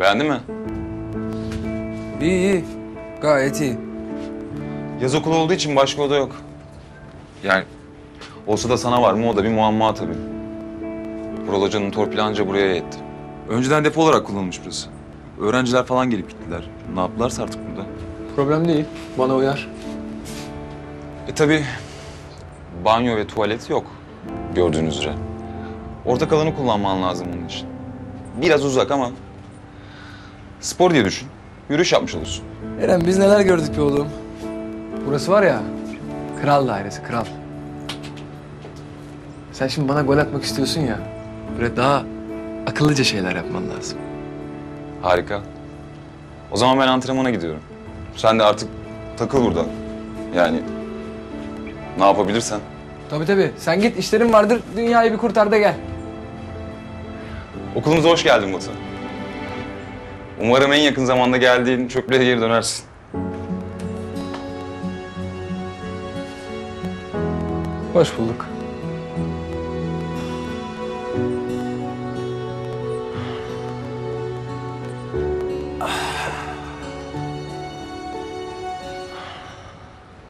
Beğendin mi? İyi iyi. Gayet iyi. Yaz okulu olduğu için başka oda yok. Yani olsa da sana var mı o da bir muamma tabii. Vural Hoca'nın torpili anca buraya yetti. Önceden depo olarak kullanılmış burası. Öğrenciler falan gelip gittiler. Ne yaptılarsa artık burada. Problem değil. Bana uyar. E tabii banyo ve tuvalet yok gördüğünüz üzere. Ortak alanı kullanman lazım bunun için. Biraz uzak ama spor diye düşün. Yürüyüş yapmış olursun. Eren biz neler gördük be oğlum. Burası var ya, kral dairesi, kral. Sen şimdi bana gol atmak istiyorsun ya. Böyle daha akıllıca şeyler yapman lazım. Harika. O zaman ben antrenmana gidiyorum. Sen de artık takıl burada. Yani ne yapabilirsen. Tabii tabii. Sen git işlerin vardır. Dünyayı bir kurtar da gel. Okulumuza hoş geldin Batu. Umarım en yakın zamanda geldiğin çöplüğe geri dönersin. Hoş bulduk.